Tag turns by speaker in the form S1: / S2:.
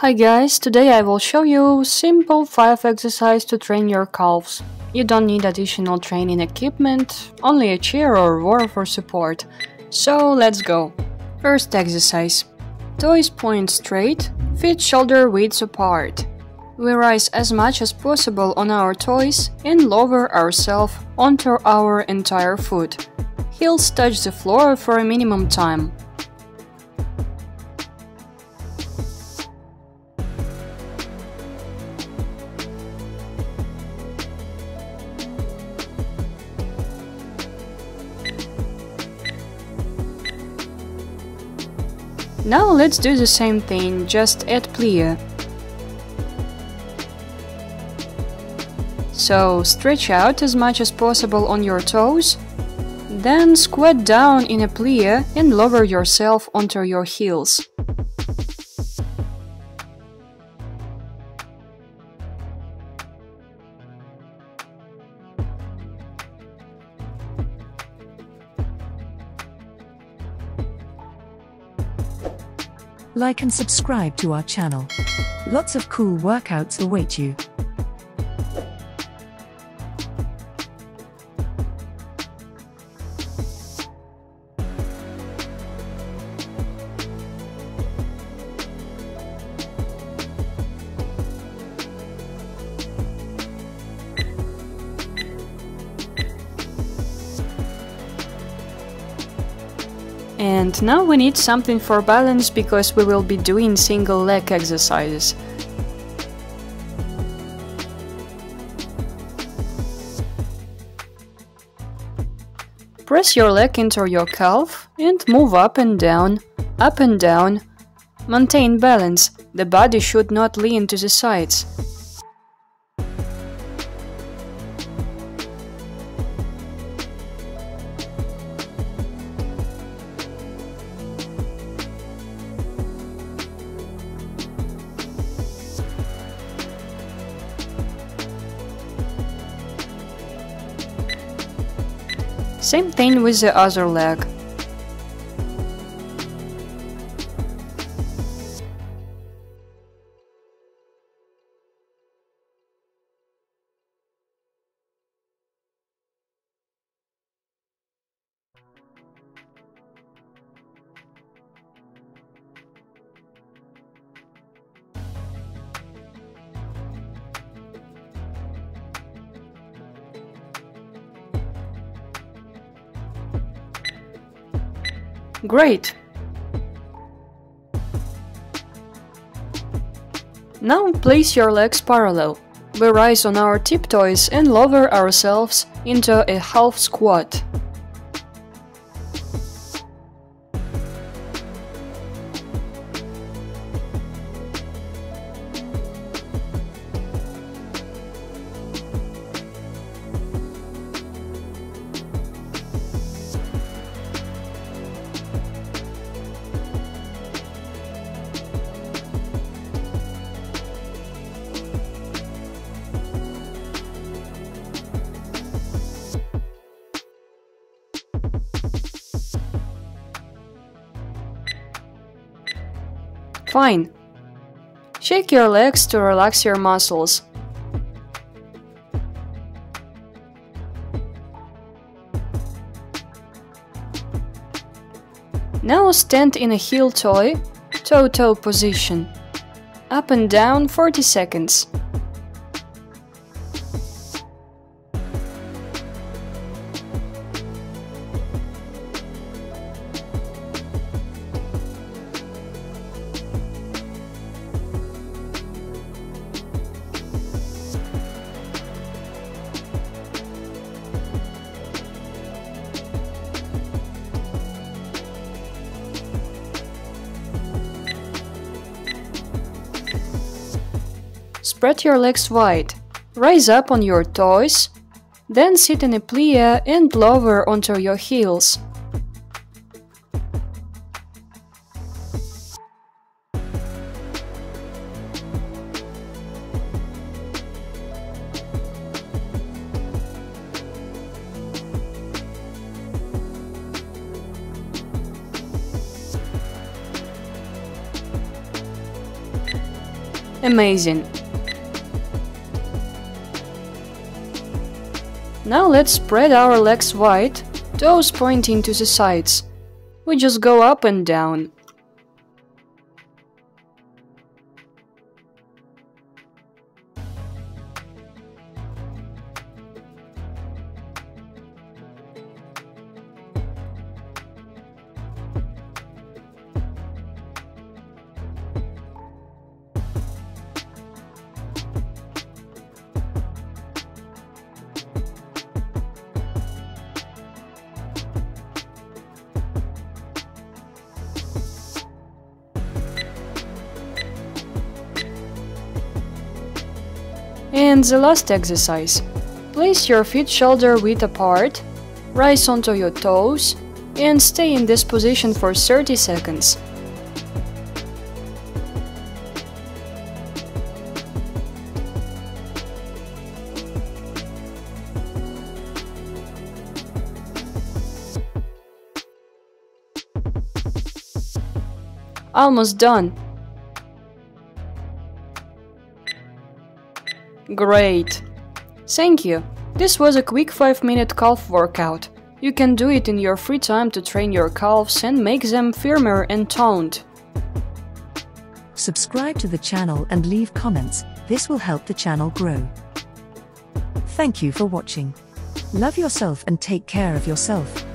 S1: Hi guys, today I will show you a simple 5 exercise to train your calves. You don't need additional training equipment, only a chair or wall for support. So let's go. First exercise. Toes point straight, feet shoulder width apart. We rise as much as possible on our toes and lower ourselves onto our entire foot. Heels touch the floor for a minimum time. Now let's do the same thing, just add plie. So stretch out as much as possible on your toes, then squat down in a plie and lower yourself onto your heels.
S2: Like and subscribe to our channel. Lots of cool workouts await you.
S1: And now we need something for balance because we will be doing single leg exercises. Press your leg into your calf and move up and down, up and down. Maintain balance, the body should not lean to the sides. Same thing with the other leg. Great! Now place your legs parallel. We rise on our tiptoes and lower ourselves into a half squat. Fine. Shake your legs to relax your muscles. Now stand in a heel toe, toe-toe position. Up and down 40 seconds. Spread your legs wide. Rise up on your toes. Then sit in a plie and lower onto your heels. Amazing. Now let's spread our legs wide, toes pointing to the sides. We just go up and down. And the last exercise. Place your feet shoulder width apart, rise onto your toes, and stay in this position for 30 seconds. Almost done. Great. Thank you. This was a quick 5 minute calf workout. You can do it in your free time to train your calves and make them firmer and toned.
S2: Subscribe to the channel and leave comments, this will help the channel grow. Thank you for watching. Love yourself and take care of yourself.